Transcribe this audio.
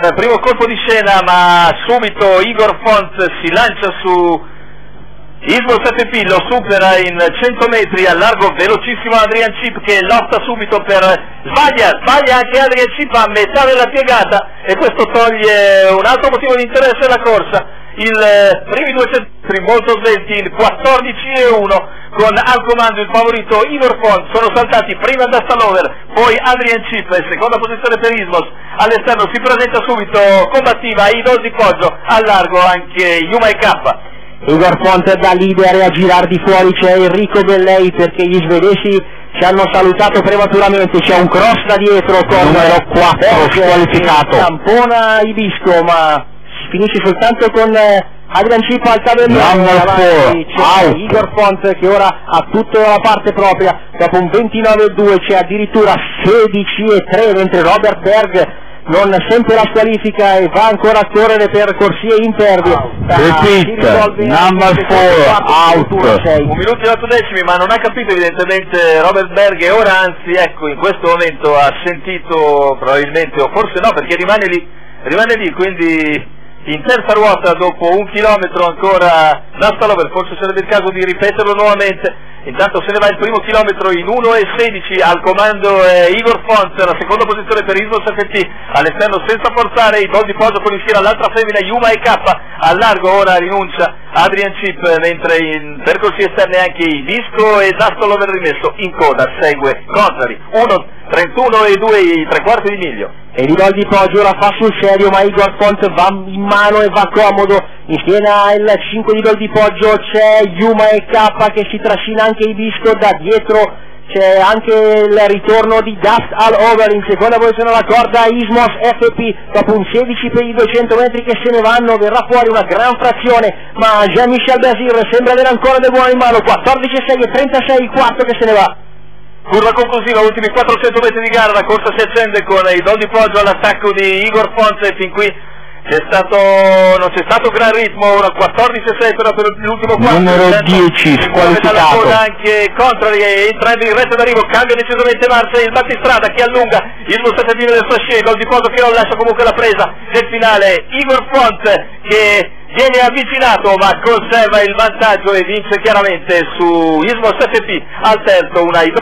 Eh, Primo colpo di scena, ma subito Igor Font si lancia su Ismo 7P, lo supera in 100 metri a largo velocissimo Adrian Chip che lotta subito per... Sbaglia, sbaglia anche Adrian Chip a metà della piegata e questo toglie un altro motivo di interesse alla corsa. Il eh, primi due centri molto svelti in 14 e 1 con al comando il favorito Igor Font, sono saltati prima da Stalover, poi Adrian Chip, seconda posizione per Ismos, all'esterno si presenta subito combattiva Idol di Poggio, a largo anche Yuma e K. Igor Font da leader e a girar di fuori c'è Enrico Bellei perché gli svedesi ci hanno salutato prematuramente, c'è un cross da dietro con Numero quattro, Berger che squalificato. tampona Ibisco ma finisce soltanto con Adrian Chip al tabellone Avanti c'è out. Igor Font che ora ha tutta la parte propria dopo un 29-2 c'è addirittura 16-3 mentre Robert Berg non sente la squalifica e va ancora a correre per corsie impervie Ah, Repeat, number anche four, quattro, out. addirittura sei. Un minuto e otto decimi, ma non ha capito evidentemente Robert Berg e ora anzi, ecco, in questo momento ha sentito probabilmente, o forse no, perché rimane lì, rimane lì, quindi in terza ruota dopo un chilometro ancora da Stalover, forse sarebbe il caso di ripeterlo nuovamente, intanto se ne va il primo chilometro in 1 e 16 al comando eh, Igor Font, la seconda posizione per Ismo FT, all'esterno senza forzare il gol di poggio con in schiera l'altra femmina Yuma e K, al largo ora rinuncia Adrian Chip, mentre in percorsi esterni anche i Disco e Dastolover rimesso in coda, segue Contrari, 1, 31 e 2 i tre quarti di miglio. E Ridol di Poggio ora fa sul serio ma Igor Font va in mano e va comodo. In schiena il 5 di Ridol di Poggio c'è Yuma e K che si trascina anche i disco da dietro c'è anche il ritorno di Dust All Over. In seconda posizione alla corda Ismos FP dopo un 16 per i 200 metri che se ne vanno verrà fuori una gran frazione ma Jean-Michel Basir sembra avere ancora del buono in mano. 14 6 e 36 4 che se ne va Curva conclusiva, ultimi 400 metri di gara, la corsa si accende con i do di poggio all'attacco di Igor Fonte, fin qui c'è stato, non c'è stato gran ritmo, ora 14-6 però per l'ultimo quarto. Numero Intanto 10, si muove dalla squalificato. anche Contrari, entra in retta d'arrivo, cambia decisamente marcia il battistrada che allunga il mostatino del Saschet, gol di poggio che non lascia comunque la presa nel finale, Igor Fonte che viene avvicinato ma conserva il vantaggio e vince chiaramente su Ismos FP al terzo una